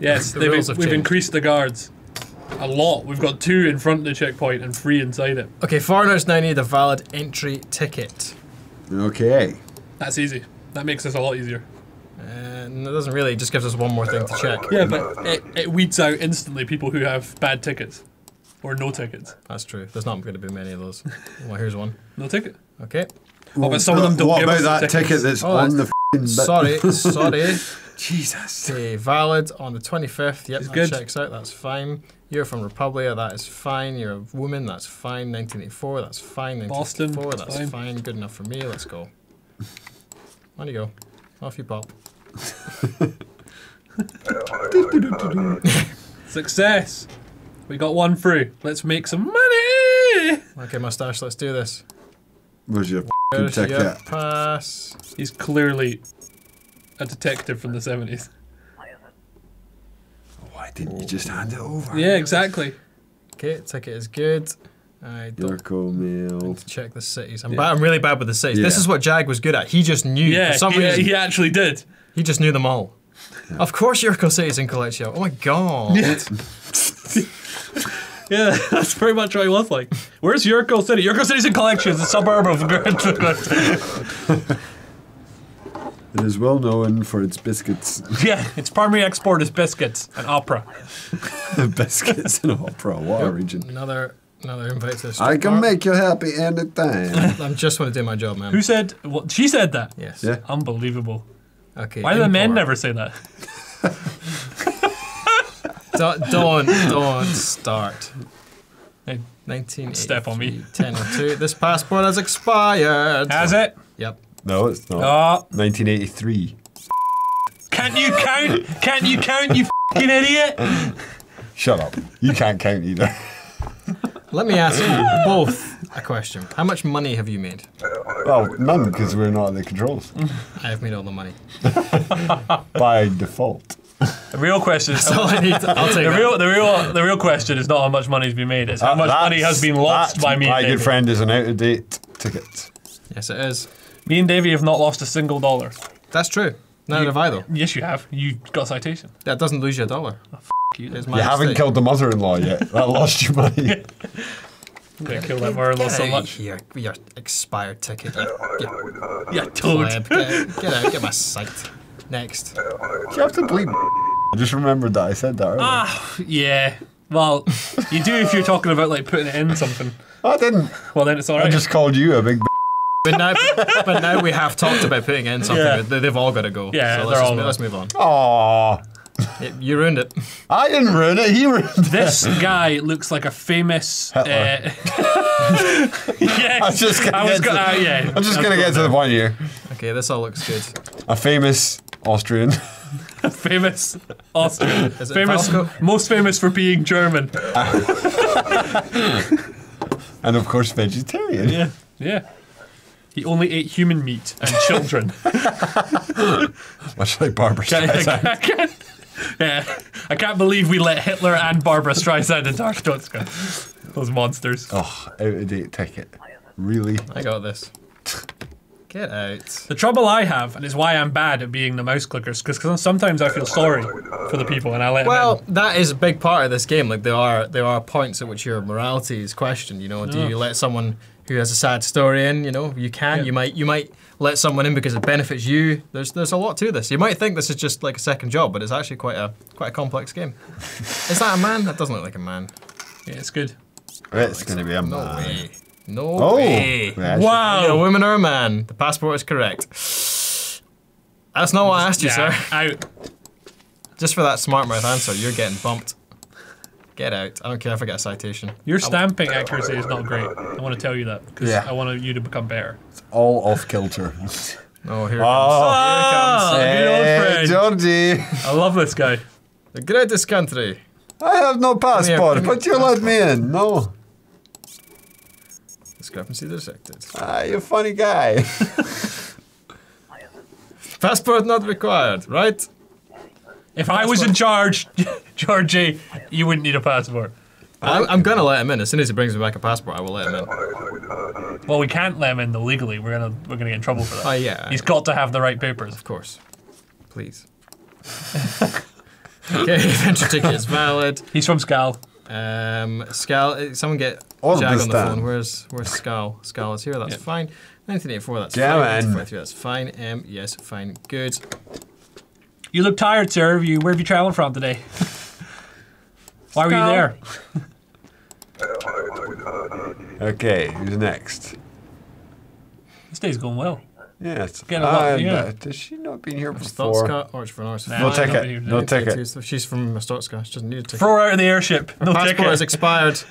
Yes, The they've- rules have we've changed. increased the guards a lot. We've got two in front of the checkpoint and three inside it. Okay, foreigners now need a valid entry ticket. Okay. That's easy. That makes this a lot easier. Uh, and it doesn't really, it just gives us one more thing to check. Yeah, but it, it weeds out instantly people who have bad tickets or no tickets. That's true. There's not going to be many of those. Well, here's one. No ticket. Okay. Oh, but some of them don't What give about us that tickets. ticket that's Oh, on the f***ing? Sorry, sorry. Jesus. Okay, valid on the 25th. Yep, It's that good. checks out. That's fine. You're from Republia. That is fine. You're a woman. That's fine. 1984. That's fine. Bostan, 1984. That's fine. fine. Good enough for me. Let's go. On you go. Off you pop. Success. We got one through. Let's make some money. Okay, mustache. Let's do this. Where's your f***ing There's your ticket? pass. He's clearly a detective from the 70s. Why didn't you just hand it over? Yeah, exactly. Okay, ticket is good. I don't Yurko mail. check the cities. I'm Yeah. bad. I'm really bad with the cities. This is what Jag was good at. He just knew. Yeah, for some he, uh, reason, he actually did. he just knew them all. Of course, Yurko City's in Kolechia. Oh my god. Yeah, that's pretty much what he was like. Where's Yurko City? Yurko City's in Kolechia. It's a suburb of Grand It is well known for its biscuits. Yeah, its primary export is biscuits and opera. biscuits in opera. What a region. Another another invite to the I can bar. make you happy anytime. I'm just want to do my job, man. Who said? Well, she said that. Yes. Yeah. Unbelievable. Okay. Why do the men never say that? Don't don't, don't start. Hey, 1983, Step on me. 10 or 2. This passport has expired. Has it? Yep. No, it's not. Ah. Oh, 1983. can't you count? Can't you count? You fucking idiot! Shut up. You can't count either. Let me ask you both a question. How much money have you made? well, none because we're not at the controls. I have made all the money. By default. The real question is. All I need. To, I'll take The that. real, the real, the real question is not how much money's been made. It's how much money has been lost that, by me. My good Davy. friend is an out of date ticket. Yes, it is. Me and Davy have not lost a single dollar. That's true. Neither have I, though. Yes, you have. You got a citation. That doesn't lose you a dollar. You It's my You haven't killed the mother in law yet. That lost you money. gonna kill that mother-in-law Get so out much. here, with your expired ticket. You, you Yeah, toad. pleb. Get, get out, get my sight. Next. you have to bleep. I just remembered that I said that earlier. Ah, yeah. Well, you do if you're talking about like putting it in something. I didn't. Well, then it's alright. I just called you a big. But now, but now we have talked about putting in something. Yeah. They- They've all got to go. Yeah, so they're let's, all just, let's move on. Aww. Yeah, You ruined it. I didn't ruin it. He ruined it. This guy looks like a famous. Uh, Hitler. yes, I'm just gonna I was get go- to- uh, yeah. I'm just I was gonna get to the point here. Okay, this all looks good. A famous Austrian. famous Austrian. Famous, Falco? most famous for being German. and of course, vegetarian. Yeah, yeah. He only ate human meat and children. Much like Barbra Streisand. I can't, yeah, I can't believe we let Hitler and Barbra Streisand into our Arstotzka. Those monsters. Oh, out of date ticket. Really? I got this. Get out. The trouble I have, and it's why I'm bad at being the mouse clickers, because sometimes I feel sorry for the people and I let Well, them in. that is a big part of this game. Like there are there are points at which your morality is questioned. You know, do you let someone who has a sad story in? You know, you can. Yeah. You might you might let someone in because it benefits you. There's there's a lot to this. You might think this is just like a second job, but it's actually quite a quite a complex game. is that a man? That doesn't look like a man. Yeah, it's good. It's gonna be a No man. way. No Oh, way. yeah, Wow. You're a woman or a man. The passport is correct. That's not what I asked you, yeah, sir. out. Just for that smart mouth answer, you're getting bumped. Get out. I don't care if I get a citation. Your stamping accuracy is not great. I want to tell you that because Yeah. I want you to become better. It's all off kilter. Oh, here it Ah, comes. good old Hey, friend. Georgie. I love this guy. The greatest country. I have no passport, come but here. you let me in. No. Discrepancy detected. Ah, you funny guy. Passport not required, right? If I was in charge, Georgie, you wouldn't need a passport. I'm, I'm gonna let him in. As soon as he brings me back a passport, I will let him in. Well, we can't let him in illegally. We're gonna we're gonna get in trouble for that. Oh, yeah. He's got to have the right papers. Of course. Please. Okay, adventure ticket is valid. He's from Skal. Um, Skal, uh, someone get All Jag on the phone. Where's Where's Skal? Skal is here. That's Yeah. fine. 1984. That's Yeah, fine. man. 1943. That's fine. M. Yes, fine. Good. You look tired, sir. Have you, where have you traveled from today? Why were you there? Okay, who's next? This day's going well. Yes. Get a lot, and, yeah. uh, Has she not been here before? Stotska, Orange for North. Nah, No I ticket. No that. ticket. She's from Stotska. She doesn't need a ticket. Throw her out of the airship. No Passport ticket. is expired.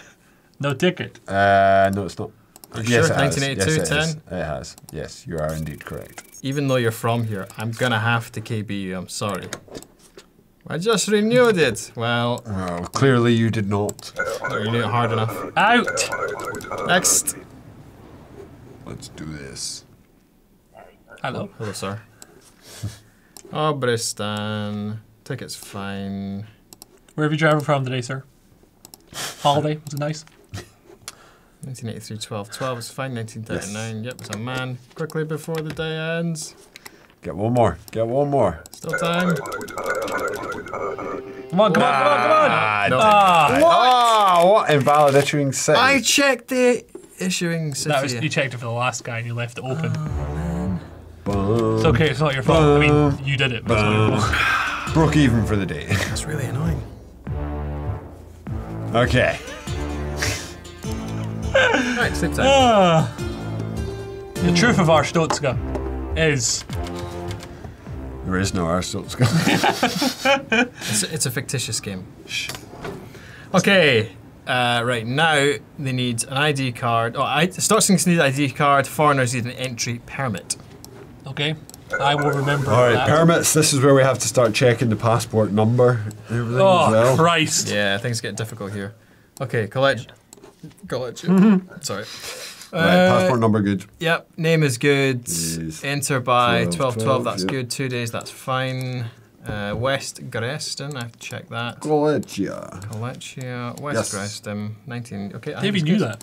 no ticket. Uh, no, it's not. You yes, sure? it has. 1982, yes, it, has. 10? it has. Yes, you are indeed correct. Even though you're from here, I'm gonna have to KB you. I'm sorry. I just renewed it. Well, Well, clearly you did not. you renewed it hard enough. Out. Next. Let's do this. Hello. Hello, sir. Oh, Bristan. Ticket's fine. Where have you traveled from today, sir? Holiday. Was it nice? 1983, 12, 12 is fine. 1939, yep, it's a man. Quickly before the day ends. Get one more. Get one more. Still time. Come on, come on, come on, come on. Ah, No. Ah, Ah, what invalid issuing city? I checked the issuing city. that was you checked it for the last guy and you left it open. Bum. It's okay. It's not your fault. I mean, you did it. But it's not your fault. Broke even for the day. That's really annoying. Okay. Right, sleep time. Ah. The truth of Arstotzka is There is no Arsenal. It's, it's a fictitious game. Okay. Uh, right now they need an ID card. Oh, I, Stockings need an ID card. Foreigners need an entry permit. okay. I will remember. All right, that. permits. This is where we have to start checking the passport number everything Oh as well. Christ! Yeah, things get difficult here. Okay, college. College. Sorry. Right, Uh, passport number good. Yep, name is good. Yes. Enter by 12, 12 12, 12, that's yep. good. Two days, that's fine. Uh, West Grestin, I have to check that. Kolechia. Kolechia, West Yes. Grestin, 19. Okay, I Davy think knew it's good.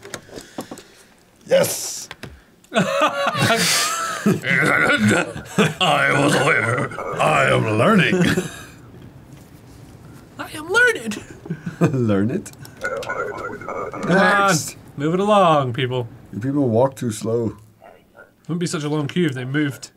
that. Yes. I was aware. I am learning. I am learned. Learn it. Come on, move it along, people. You people walk too slow. Wouldn't be such a long queue if they moved.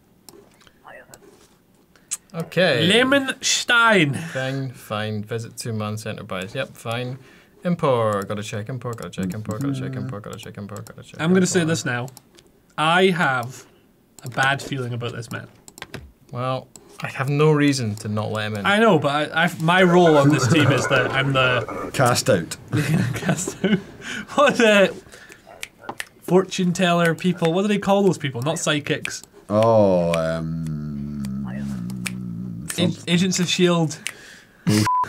Okay. Lemonstein. Fine, fine. Visit two months, enterprise. Yep, fine. Import, gotta check import, gotta check import, gotta check import, gotta check import, gotta check. I'm gonna say this now. I have a bad feeling about this man. Well, I have no reason to not let him in. I know, but I, I, my role on this team is that I'm the Cast out. Cast out. What the fortune teller people. What do they call those people? Not psychics. Oh, um. A- Agents of Shield.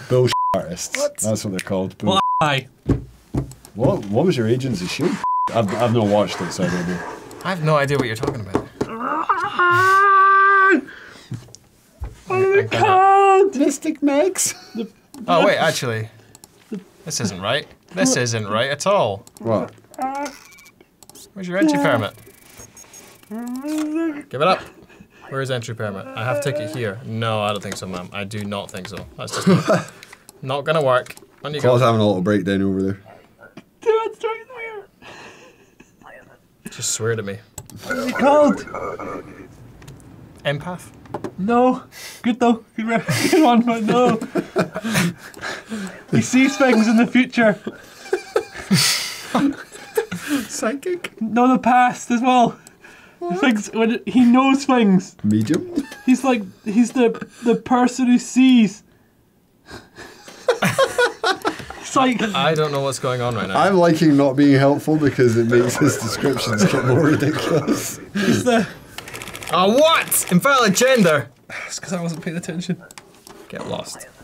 Bullshit artists. That's what they're called. Bull- Well, I. what? What was your agency shoot? I've, I've not watched it, so I don't know. I have no idea what you're talking about. I'm gonna- uh, Mystic Max. Oh wait, actually, this isn't right. This isn't right at all. What? Where's your entry permit? Give it up. Where is entry permit? I have ticket here. No, I don't think so, ma'am. I do not think so. That's just not, not gonna work. On you Claw's go. having a little breakdown over there. Dude, straight there. Just swear to me. What is he called? Empath. No. Good though. Good, re- good one, but no. he sees things in the future. Psychic. No, the past as well. Things when he knows things. Medium. He's like he's the the person who sees. it's like I don't know what's going on right now. I'm liking not being helpful because it makes his descriptions get more ridiculous. he's the. Oh, what? Invalid gender. It's because I wasn't paying attention. Get lost.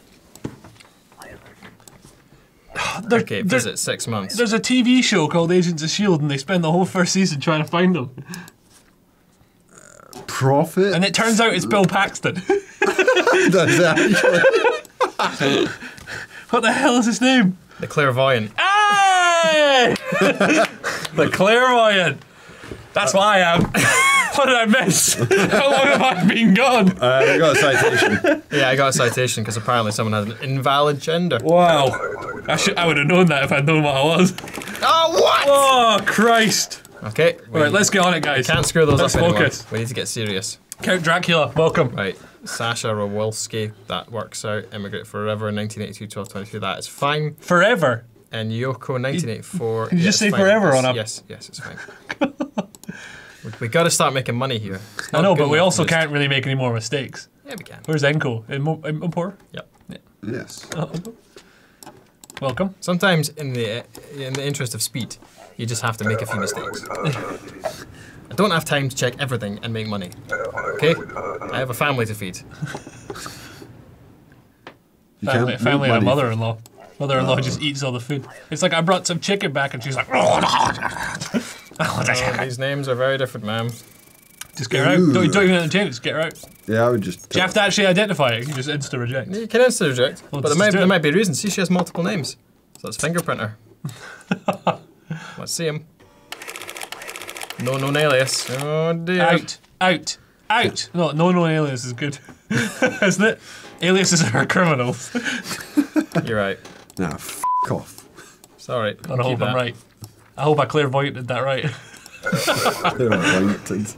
There, Okay, there- visit six months. there's a TV show called Agents of Shield, and they spend the whole first season trying to find them. Profit. And it turns out it's Bill Paxton. That's actually. what the hell is his name? The clairvoyant. Hey! the clairvoyant. That's what I am. What did I miss? How long have I been gone? Uh, I got a citation. Yeah, I got a citation because apparently someone had an invalid gender. Wow. I should. I would have known that if I'd known what I was. Oh, what? Oh Christ! Okay. we All right, let's get on it, guys. can't screw those Let's up anymore. focus. We need to get serious. Count Dracula, welcome. Right. Sasha Rowolski, that works out. Immigrate Forever, 1982, 12, 22, that is fine. Forever. And Yoko, 1984. Did you yeah, just say fine. forever It's- on a- Yes, yes, it's fine. We, we got to start making money here. It's I know, but we also to can't really make any more mistakes. Yeah, we can. Where's Enko? In, eh, Mo- eh, in Impor? Yep. Yes. Oh, Welcome. Sometimes, in the eh, in the interest of speed, you just have to make a few mistakes. I don't have time to check everything and make money. Okay, I have a family to feed. You Family, can't family make and a mother-in-law. Mother-in-law uh, just eats all the food. It's like I brought some chicken back, and she's like, oh, "Oh, Oh, these names are very different, ma'am. just get her out. Don't, don't even entertain it. Just get her out. Yeah, I would just. Do you have to actually identify it? You can just insta reject. You can insta reject, Well, but there might, do there it. might be reasons. See, she has multiple names, so let's fingerprint her. let's see him. No known alias. Oh dear. Out, out, out. No, no, no alias is good, isn't it? Aliases are criminals. You're right. Nah, f off. Sorry. I hope I'm right. I hope I clairvoyanted that right. They're anointed.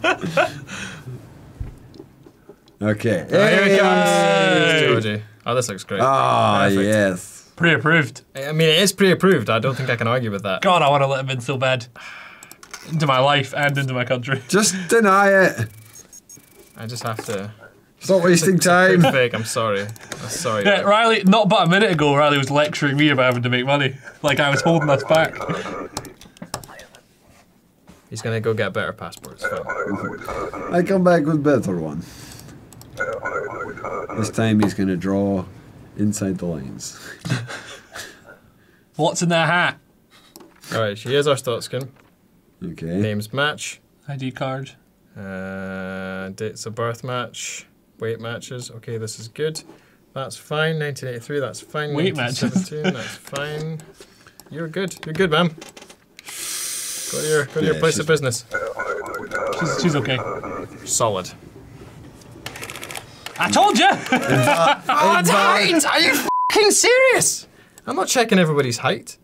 okay. Here he comes. Hey. Georgie. Oh, this looks great. Ah, Perfect. yes. Pre-approved. I mean, it is pre-approved. I don't think I can argue with that. God, I want to let him in so bad. Into my life and into my country. Just deny it. I just have to. Stop wasting It's time. fake. I'm sorry. I'm sorry. Yeah, Reilly, not but a minute ago, Reilly was lecturing me about having to make money. Like I was holding us back. He's gonna go get better passports. Fine. I come back with better one. This time he's gonna draw inside the lines. What's in that hat? All right. She is Arstotzkan. Okay. Names match. ID card. Uh, dates of birth match. Weight matches. Okay, this is good. That's fine. 1983. That's fine. Weight matches. That's fine. You're good. You're good, ma'am. Go to your go to your Yeah, place she's- of business. She's, she's okay. Solid. I told you. Oh, it's height! Are you fucking serious? I'm not checking everybody's height.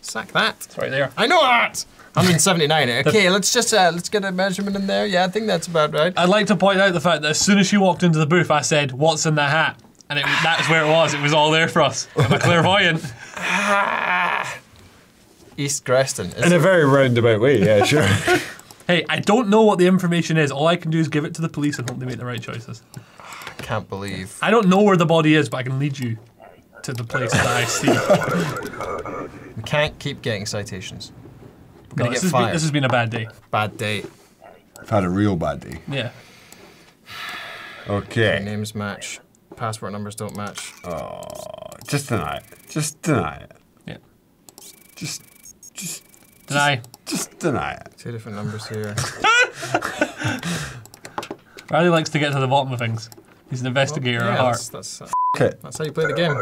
Sack that. it's right there. I know that. 179. Okay, let's just uh, let's get a measurement in there. Yeah, I think that's about right. I'd like to point out the fact that as soon as she walked into the booth, I said, "What's in that hat?" And it, that's where it was. It was all there for us. I'm a clairvoyant. East Grestin. Is In a very roundabout way, yeah, sure. Hey, I don't know what the information is. All I can do is give it to the police and hope they make the right choices. I can't believe. I don't know where the body is, but I can lead you to the place that I see. We can't keep getting citations. I'm No, gonna this, get has been, this has been a bad day. Bad day. I've had a real bad day. Yeah. Okay. Names match. Passport numbers don't match. Oh, just deny it. Just deny it. Yeah. Just, just, Deny. just deny it. Two different numbers here. Reilly likes to get to the bottom of things. He's an investigator yeah, at heart. that's, that's, uh, Okay. that's how you play the game.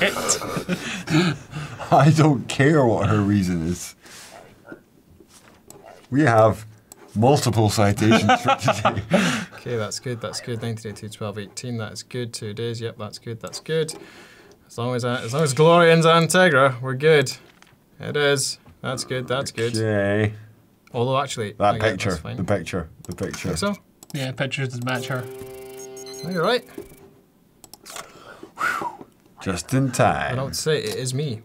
it. I don't care what her reason is. We have multiple citations for today. Okay, that's good. That's good. 1982, 12, 18. That is good. Two days. Yep, that's good. That's good. As long as uh, as long as Glorian's Antegria, we're good. It is. That's good. That's good. Okay. Although actually, That I picture. That's fine. The picture. The picture. Think so? Yeah, pictures does match her. No, you're right. Just in time. I don't say it is me.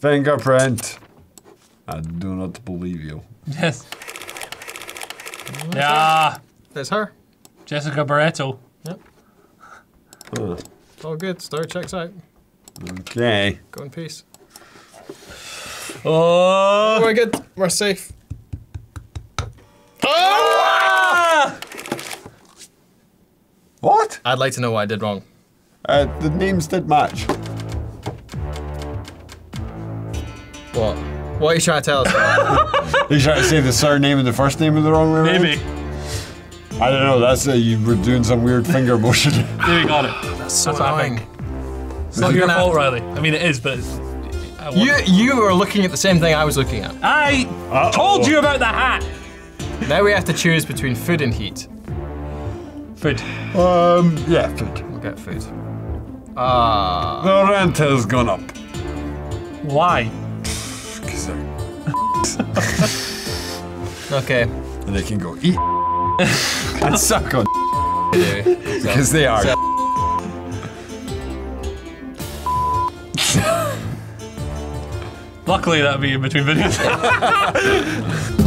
Fingerprint. I do not believe you. Yes. Yeah. It's her. Jessica Barreto. Yep. Huh. All good. Story checks out. Okay. Go in peace. Oh. We're good. We're safe. What? I'd like to know what I did wrong. Uh, the names did match. What? What are you trying to tell us? You trying to say the surname and the first name are the wrong way around? Maybe. I don't know. That's uh, you were doing some weird finger motion. There you got it. That's so That's what I annoying. It's not your fault, Reilly. I mean, it is, but it's. I, want- You you were looking at the same thing I was looking at. I told you about the hat. Now we have to choose between food and heat. Food. Um, yeah, food. We'll get food. Ah. The rent has gone up. Why? Because they're- okay. and they can go eat and suck on Anyway, because they are. Luckily, that'd be in between videos.